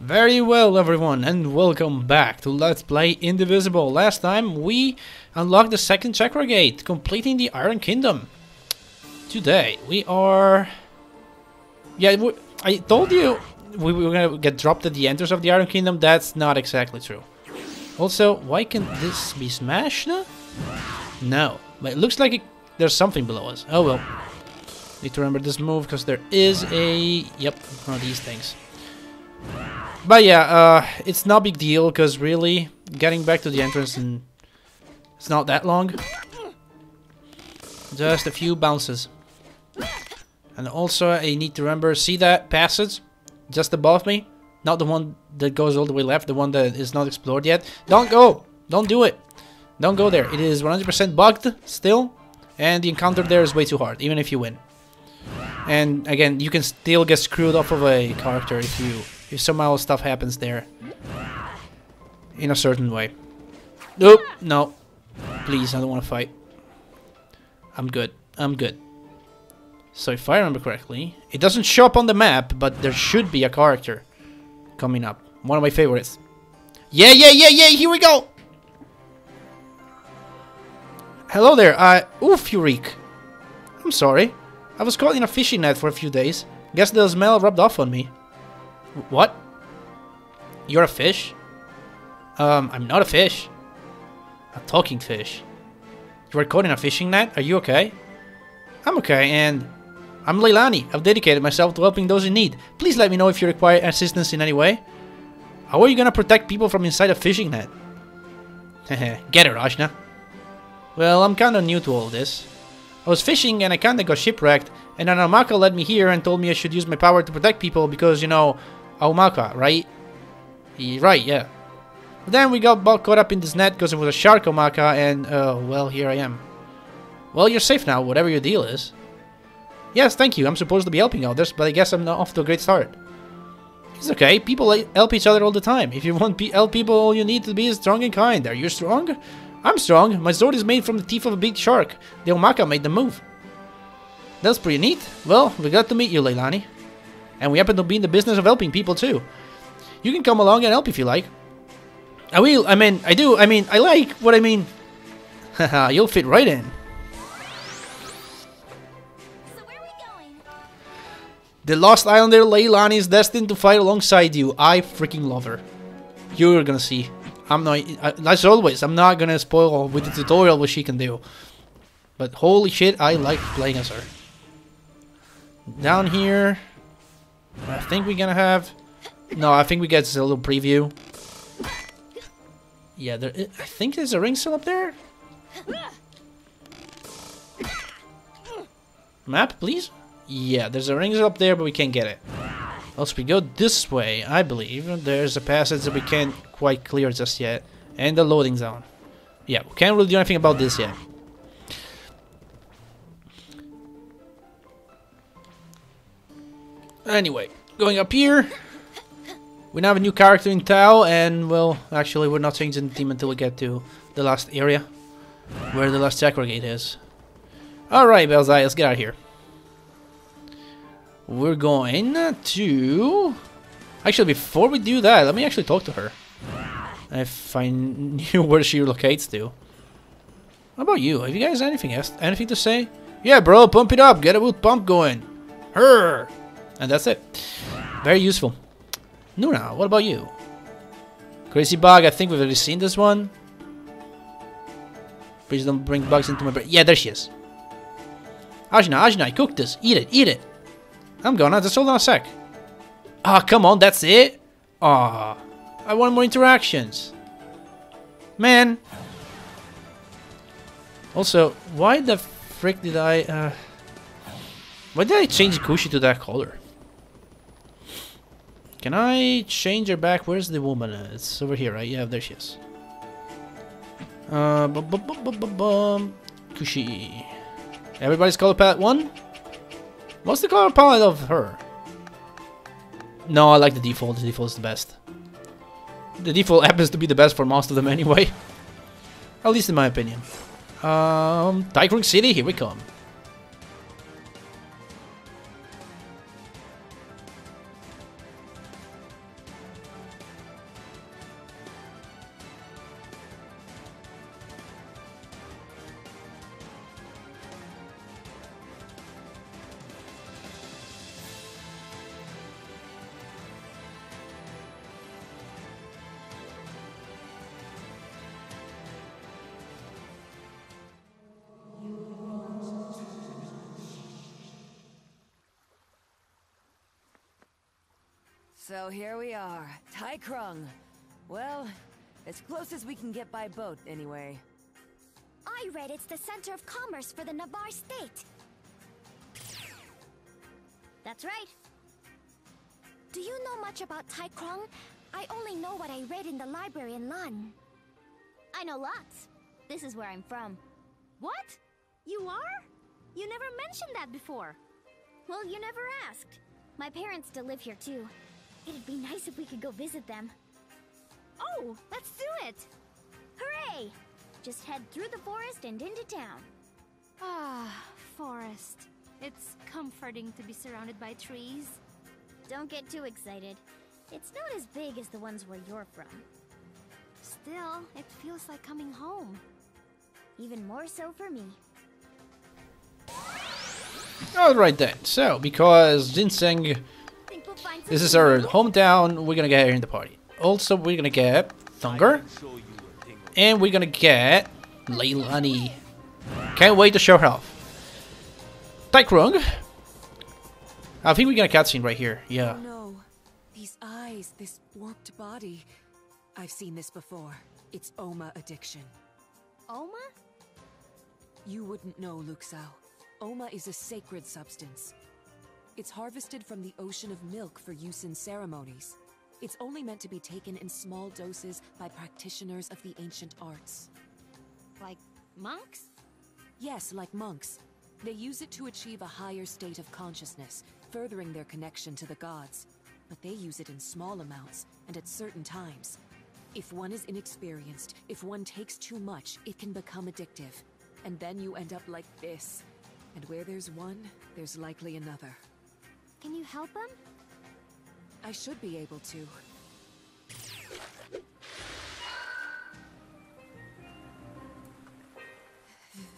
Very well everyone and welcome back to Let's Play Indivisible. Last time we unlocked the second chakra gate, completing the Iron Kingdom. Today we are... Yeah, we, I told you we were gonna get dropped at the entrance of the Iron Kingdom, that's not exactly true. Also, why can't this be smashed? No, but it looks like it, there's something below us. Oh well. Need to remember this move because there is a... Yep, one of these things. But yeah, uh, it's not a big deal because really getting back to the entrance and it's not that long. Just a few bounces. And also I need to remember, see that passage just above me? Not the one that goes all the way left, the one that is not explored yet. Don't go! Don't do it! Don't go there. It is 100% bugged still. And the encounter there is way too hard, even if you win. And again, you can still get screwed off of a character if you if somehow stuff happens there in a certain way. Nope, no. Please, I don't want to fight. I'm good. I'm good. So if I remember correctly, it doesn't show up on the map, but there should be a character coming up. One of my favorites. Yeah, yeah, yeah, yeah, here we go! Hello there, uh, oof, Eurik. I'm sorry. I was caught in a fishing net for a few days. Guess the smell rubbed off on me. What? You're a fish? Um, I'm not a fish. A talking fish. You were caught in a fishing net? Are you okay? I'm okay, and... I'm Leilani. I've dedicated myself to helping those in need. Please let me know if you require assistance in any way. How are you gonna protect people from inside a fishing net? Get it, Ajna. Well, I'm kinda new to all this. I was fishing and I kinda got shipwrecked, and then Aumakua led me here and told me I should use my power to protect people because, you know, Aumakua, right? Right, yeah. But then we got caught up in this net because it was a shark Aumakua, and, uh, well, here I am. Well, you're safe now, whatever your deal is. Yes, thank you, I'm supposed to be helping others, but I guess I'm not off to a great start. It's okay, people help each other all the time. If you want to help people, all you need to be is strong and kind. Are you strong? I'm strong. My sword is made from the teeth of a big shark. The Aumakua made the move. That's pretty neat. Well, we got to meet you, Leilani. And we happen to be in the business of helping people too. You can come along and help if you like. I will, I mean, I do, I mean, I like what I mean. Haha, you'll fit right in. So where are we going? The Lost Islander Leilani is destined to fight alongside you. I freaking love her. You're gonna see. I'm not, as always, I'm not gonna spoil with the tutorial what she can do. But holy shit, I like playing as her. Down here, I think we're gonna have... No, I think we get a little preview. Yeah, there. I think there's a ring still up there. Map, please? Yeah, there's a ring still up there, but we can't get it. Else we go this way, I believe. There's a passage that we can't quite clear just yet. And the loading zone. Yeah, we can't really do anything about this yet. Anyway, going up here. We now have a new character in Tao, and well, actually we're not changing the team until we get to the last area. Where the last chakra gate is. Alright, Baozhai, let's get out of here. We're going to... Actually, before we do that, let me actually talk to her. If I knew where she locates to. How about you? Have you guys anything else, anything to say? Yeah, bro, pump it up. Get a wood pump going. Her. And that's it. Very useful. Nuna, what about you? Crazy bug, I think we've already seen this one. Please don't bring bugs into my brain. Yeah, there she is. Ajna, Ajna, I cooked this. Eat it, eat it. I'm gonna, just hold on a sec. Ah, oh, come on, that's it? Ah, oh, I want more interactions. Man. Also, why the frick did I, uh... Why did I change Kushi to that color? Can I change her back? Where's the woman? It's over here, right? Yeah, there she is. Uh, bum, bum, bum, bum, bum. Kushi. Everybody's color palette one? What's the color palette of her? No, I like the default. The default is the best. The default happens to be the best for most of them anyway. At least in my opinion. Um, Tai Krung City, here we come. So here we are, Tai Krung. Well, as close as we can get by boat, anyway. I read it's the center of commerce for the Navarre state. That's right. Do you know much about Tai Krung? I only know what I read in the library in Lan. I know lots. This is where I'm from. What? You are? You never mentioned that before. Well, you never asked. My parents still live here too. It'd be nice if we could go visit them. Oh, let's do it! Hooray! Just head through the forest and into town. Ah, forest. It's comforting to be surrounded by trees. Don't get too excited. It's not as big as the ones where you're from. Still, it feels like coming home. Even more so for me. Alright then, so because Ginseng, Think we'll find this is our hometown, we're gonna get her in the party. Also, we're gonna get Tungar, and we're gonna get Leilani. Can't wait to show her off. Tai Krung. I think we get a cutscene right here, oh, yeah. Oh no. These eyes, this warped body. I've seen this before. It's Oma addiction. Oma? You wouldn't know, Luxao. Oma is a sacred substance. It's harvested from the ocean of milk for use in ceremonies. It's only meant to be taken in small doses by practitioners of the ancient arts. Like monks? Yes, like monks. They use it to achieve a higher state of consciousness, furthering their connection to the gods. But they use it in small amounts and at certain times. If one is inexperienced, if one takes too much, it can become addictive. And then you end up like this. And where there's one, there's likely another. Can you help him? I should be able to.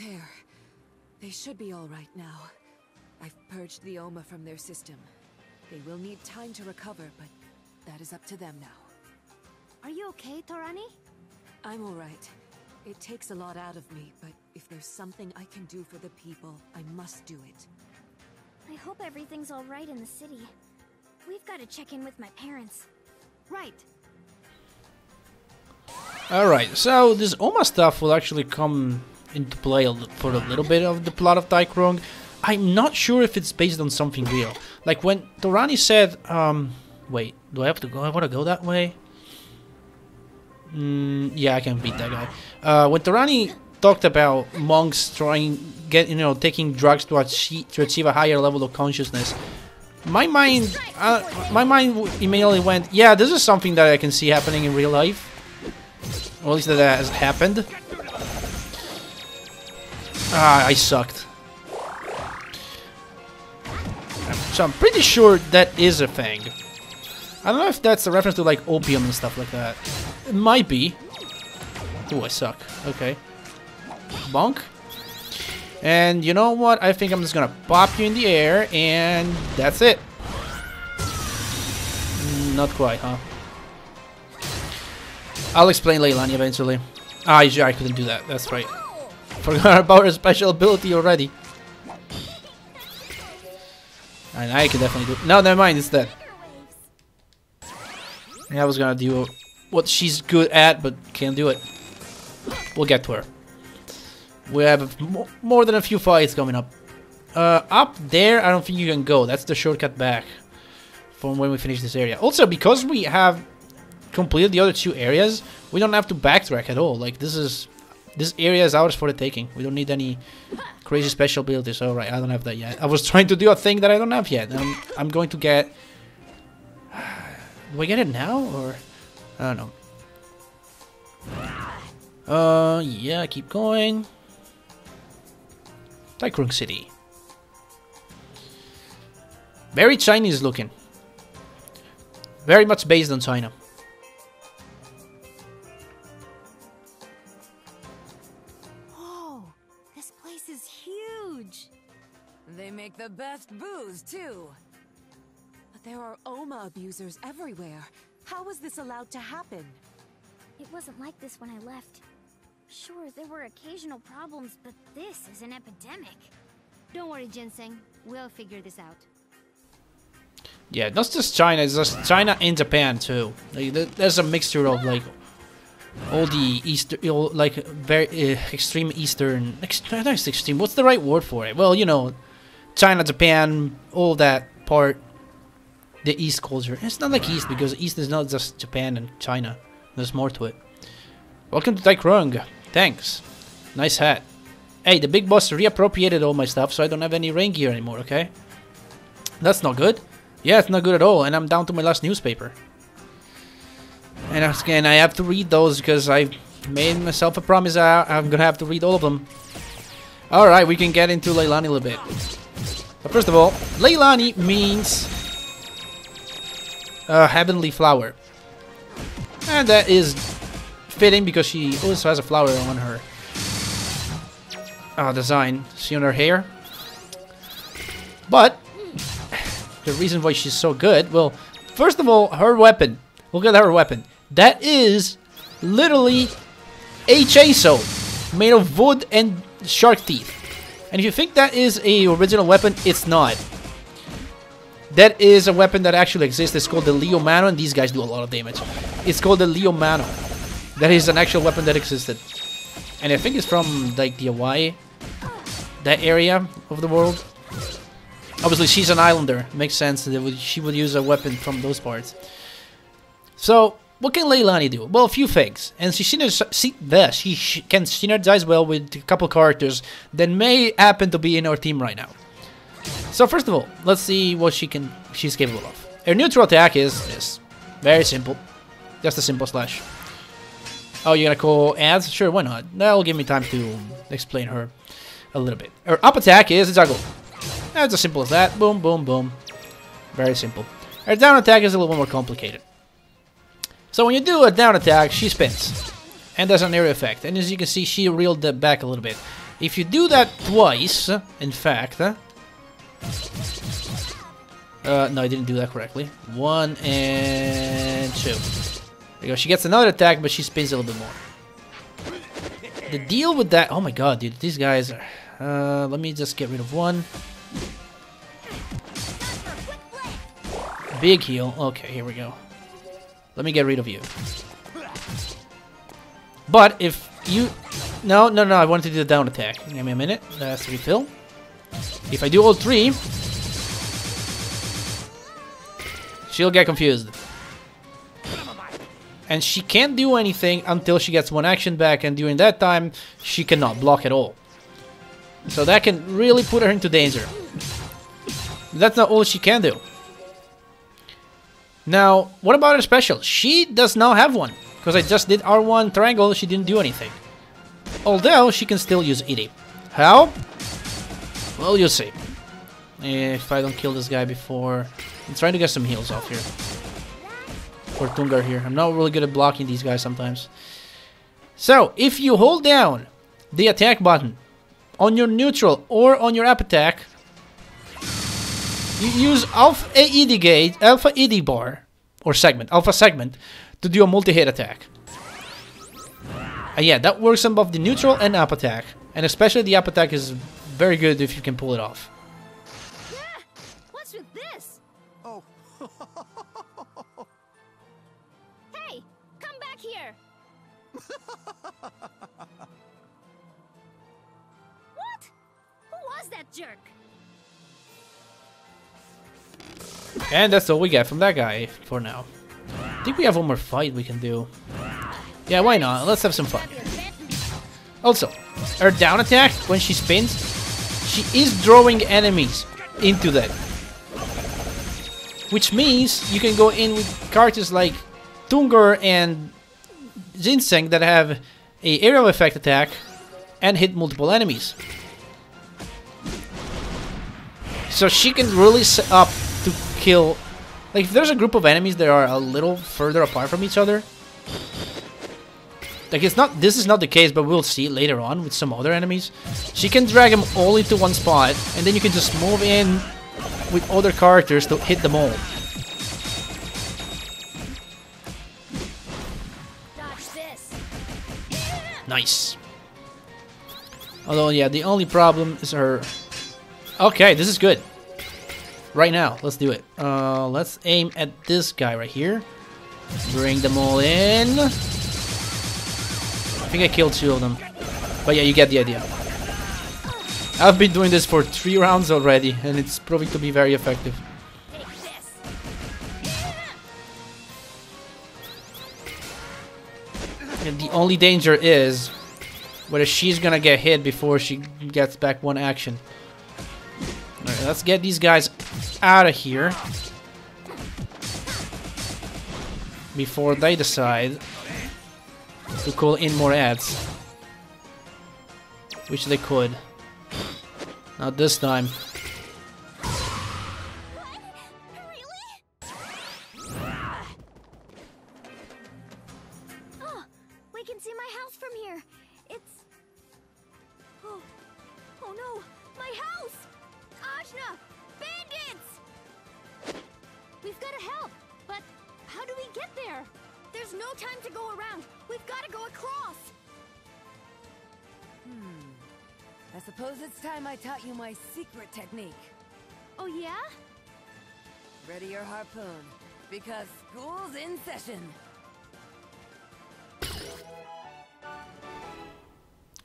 There. They should be all right now. I've purged the Oma from their system. They will need time to recover, but that is up to them now. Are you okay, Thorani? I'm all right. It takes a lot out of me, but if there's something I can do for the people, I must do it. I hope everything's alright in the city. We've got to check in with my parents. Right. Alright, so this Oma stuff will actually come into play for a little bit of the plot of Tai Krung. I'm not sure if it's based on something real. Like when Thorani said, um, wait, do I have to go? I want to go that way? Mm, yeah, I can beat that guy. Uh, when Thorani talked about monks trying, get you know, taking drugs to achieve, to achieve a higher level of consciousness, my mind, uh, my mind immediately went, yeah, this is something that I can see happening in real life. Or at least that has happened. Ah, I sucked. So I'm pretty sure that is a thing. I don't know if that's a reference to like opium and stuff like that. It might be. Oh, I suck. Okay. Bonk. And you know what? I think I'm just gonna pop you in the air and that's it. Not quite, huh? I'll explain Leilani eventually. Ah, yeah, I couldn't do that. That's right. Forgot about her special ability already. And I can definitely do. It. No, never mind. It's dead. I was gonna do what she's good at, but can't do it. We'll get to her. We have more than a few fights coming up. Uh, up there, I don't think you can go. That's the shortcut back from when we finish this area. Also, because we have completed the other two areas, we don't have to backtrack at all. Like this is this area is ours for the taking. We don't need any crazy special abilities. All right, I don't have that yet. I was trying to do a thing that I don't have yet. I'm, I'm going to get. Do I get it now or I don't know. Uh, yeah, keep going. Tai Krung City. Very Chinese looking. Very much based on China. Whoa, this place is huge. They make the best booze, too. But there are Oma abusers everywhere. How was this allowed to happen? It wasn't like this when I left. Sure, there were occasional problems, but this is an epidemic. Don't worry, Ginseng. We'll figure this out. Yeah, not just China, it's just China and Japan too. Like, there's a mixture of like all the Easter, like very uh, extreme Eastern, not extreme. What's the right word for it? Well, you know, China, Japan, all that part, the East culture. It's not like East because East is not just Japan and China. There's more to it. Welcome to Tai Krung. Thanks. Nice hat. Hey, the big boss reappropriated all my stuff, so I don't have any rain gear anymore. Okay. That's not good. Yeah, it's not good at all, and I'm down to my last newspaper. And again, I have to read those because I made myself a promise I, I'm gonna have to read all of them. Alright, we can get into Leilani a little bit. But first of all, Leilani means a heavenly flower. And that is fitting because she also has a flower on her uh, design. See on her hair? But the reason why she's so good, well, first of all, her weapon. Look at her weapon. That is literally a chainsaw made of wood and shark teeth. And if you think that is a original weapon, it's not. That is a weapon that actually exists. It's called the leiomano, and these guys do a lot of damage. It's called the leiomano. That is an actual weapon that existed. And I think it's from like the Hawaii, that area of the world. Obviously, she's an islander. Makes sense that she would use a weapon from those parts. So, what can Leilani do? Well, a few things. And she, she, she sh- can synergize well with a couple characters that may happen to be in our team right now. So, first of all, let's see what she can she's capable of. Her neutral attack is this. Very simple. Just a simple slash. Oh, you're gonna call ads? Sure, why not? That'll give me time to explain her a little bit. Her up attack is a juggle. That's as simple as that. Boom, boom, boom. Very simple. Her down attack is a little more complicated. So when you do a down attack, she spins. And there's an area effect. And as you can see, she reeled it back a little bit. If you do that twice, in fact... Uh, no, I didn't do that correctly. One and two. There go. She gets another attack, but she spins a little bit more. The deal with that... Oh my god, dude. These guys are... Uh, let me just get rid of one. Big heal. Okay, here we go. Let me get rid of you. But if you... No, no, no, I wanted to do the down attack. Give me a minute. That's refill. If I do all three... She'll get confused. And she can't do anything until she gets one action back, and during that time, she cannot block at all. So that can really put her into danger. That's not all she can do. Now, what about her special? She does not have one. Because I just did R1 triangle, she didn't do anything. Although, she can still use Iddhi. How? Well, you'll see. If I don't kill this guy before... I'm trying to get some heals off here. For Tungar here. I'm not really good at blocking these guys sometimes. So, if you hold down the attack button on your neutral or on your up attack, you use alpha Iddhi gate, alpha Iddhi bar, or segment, alpha segment, to do a multi-hit attack. And yeah, that works on both the neutral and up attack. And especially the up attack is very good if you can pull it off. That jerk? And that's all we get from that guy for now. I think we have one more fight we can do. Yeah, why not? Let's have some fun. Also, her down attack, when she spins, she is drawing enemies into that. Which means you can go in with characters like Tungar and Ginseng that have a aerial effect attack and hit multiple enemies. So she can really set up to kill... Like, if there's a group of enemies that are a little further apart from each other... Like, it's not... This is not the case, but we'll see later on with some other enemies. She can drag them all into one spot, and then you can just move in with other characters to hit them all. Nice. Although, yeah, the only problem is her... Okay, this is good. Right now, let's do it. Uh, let's aim at this guy right here. Bring them all in. I think I killed two of them. But yeah, you get the idea. I've been doing this for three rounds already, and it's proving to be very effective. And the only danger is whether she's gonna get hit before she gets back one action. Alright, let's get these guys out of here. Before they decide to call in more ads. Which they could. Not this time. Oh, we can see my house from here. It's. Oh, oh no, my house! Ajna, bandits! We've got to help, but how do we get there? There's no time to go around. We've got to go across. Hmm. I suppose it's time I taught you my secret technique. Oh yeah? Ready your harpoon, because school's in session.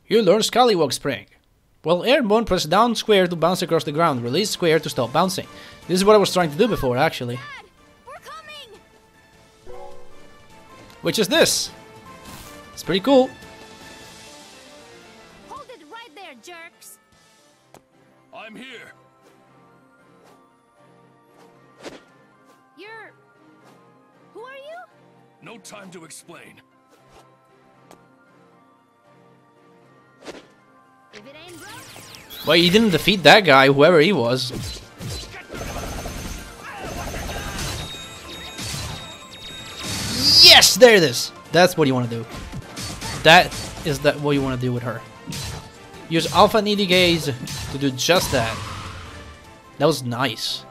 You learn Scallywag Spring. While airborne, press down square to bounce across the ground. Release square to stop bouncing. This is what I was trying to do before, actually. Dad! Which is this. It's pretty cool. Hold it right there, jerks! I'm here. You're. Who are you? No time to explain. If it ain't broke, Well, you didn't defeat that guy, whoever he was. Yes, there it is. That's what you want to do. That is that what you want to do with her. Use Alpha Needy Gaze to do just that. That was nice.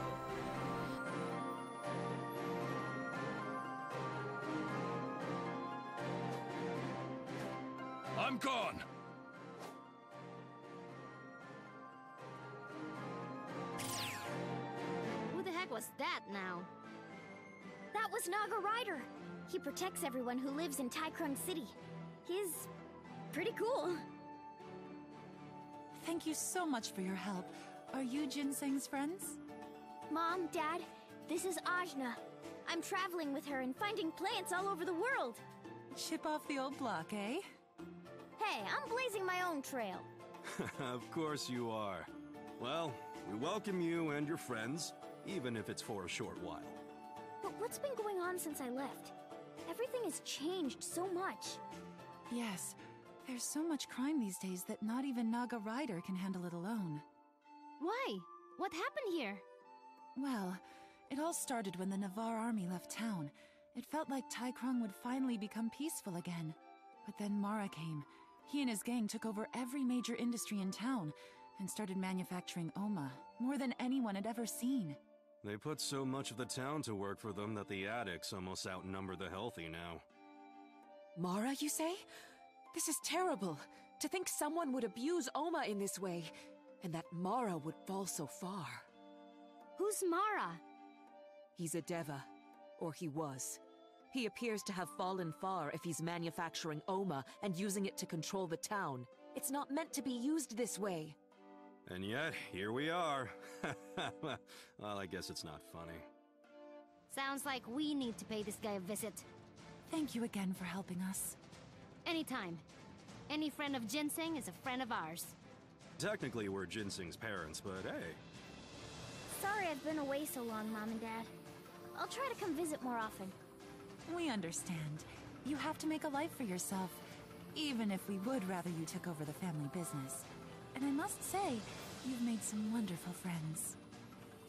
Lives in Tai Krung City. He's pretty cool. Thank you so much for your help. Are you Ginseng's friends? Mom, Dad, this is Ajna. I'm traveling with her and finding plants all over the world. Chip off the old block, eh? Hey, I'm blazing my own trail. of course you are. Well, we welcome you and your friends, even if it's for a short while. But what's been going on since I left? Everything has changed so much. Yes. There's so much crime these days that not even Naga Rider can handle it alone. Why? What happened here? Well, it all started when the Navarre army left town. It felt like Tai Krung would finally become peaceful again. But then Mara came. He and his gang took over every major industry in town and started manufacturing Oma, more than anyone had ever seen. They put so much of the town to work for them that the addicts almost outnumber the healthy now. Mara, you say? This is terrible. To think someone would abuse Oma in this way, and that Mara would fall so far. Who's Mara? He's a Deva, or he was. He appears to have fallen far if he's manufacturing Oma and using it to control the town. It's not meant to be used this way. And yet, here we are. well, I guess it's not funny. Sounds like we need to pay this guy a visit. Thank you again for helping us. Anytime. Any friend of Ginseng is a friend of ours. Technically, we're Ginseng's parents, but hey, Sorry I've been away so long, Mom and Dad. I'll try to come visit more often. We understand. You have to make a life for yourself, even if we would rather you took over the family business. And I must say, you've made some wonderful friends.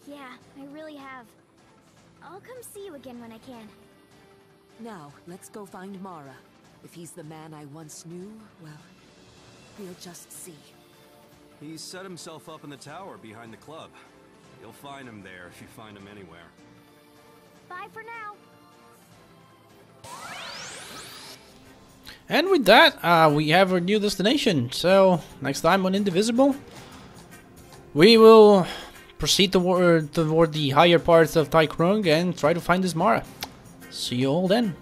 Yeah, I really have. I'll come see you again when I can. Now, let's go find Mara. If he's the man I once knew, well, we'll just see. he set himself up in the tower behind the club. You'll find him there if you find him anywhere. Bye for now. And with that, uh, we have our new destination. So, next time on Indivisible, we will proceed toward, toward the higher parts of Tai Krung and try to find this Mara. See you all then.